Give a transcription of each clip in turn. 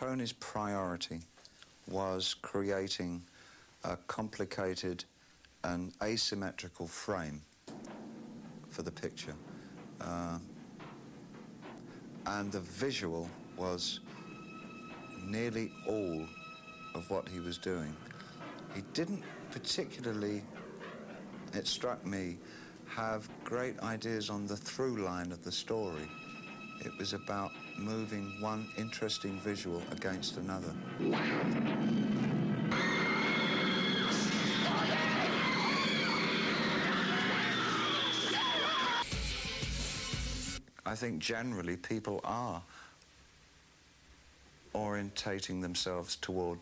Tony's priority was creating a complicated and asymmetrical frame for the picture. Uh, and the visual was nearly all of what he was doing. He didn't particularly, it struck me, have great ideas on the through line of the story. It was about moving one interesting visual against another. I think generally people are orientating themselves toward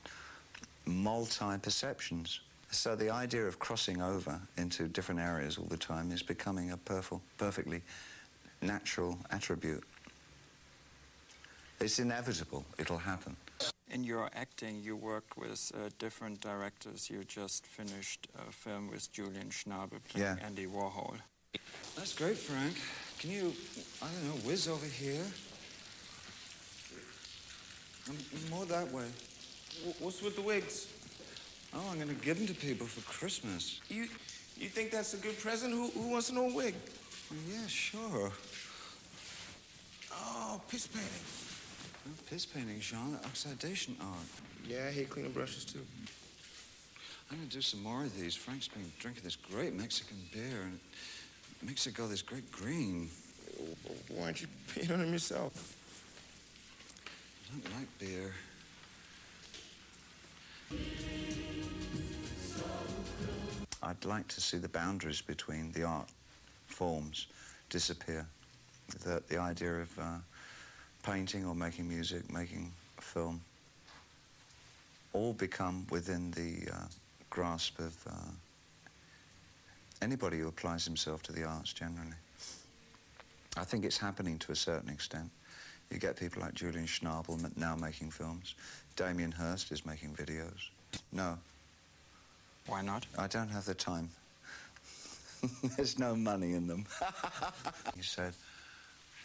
multi-perceptions. So the idea of crossing over into different areas all the time is becoming a perf perfectly natural attribute. It's inevitable. It'll happen. In your acting, you work with uh, different directors. You just finished a film with Julian Schnabel playing Yeah. Andy Warhol. That's great, Frank. Can you, I don't know, whiz over here? Um, More that way. What's with the wigs? Oh, I'm going to give them to people for Christmas. You you think that's a good present? Who, who wants an old wig? Yeah, sure. Oh, piss painting. Piss painting, Jean, oxidation art. Yeah, I hate cleaning brushes too. I'm to do some more of these. Frank's been drinking this great Mexican beer, and it makes it go this great green. Why aren't you paint on him yourself? I don't like beer. I'd like to see the boundaries between the art forms disappear. The, the idea of uh, painting or making music, making a film, all become within the uh, grasp of uh, anybody who applies himself to the arts generally. I think it's happening to a certain extent. You get people like Julian Schnabel now making films. Damien Hirst is making videos. No, Why not? I don't have the time. There's no money in them. he said,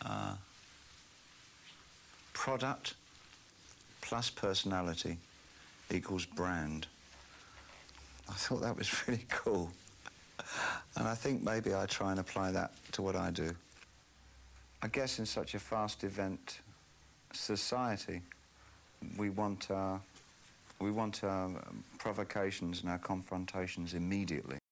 uh, product plus personality equals brand. I thought that was really cool. And I think maybe I try and apply that to what I do. I guess in such a fast event society, we want our, we want our um, provocations and our confrontations immediately.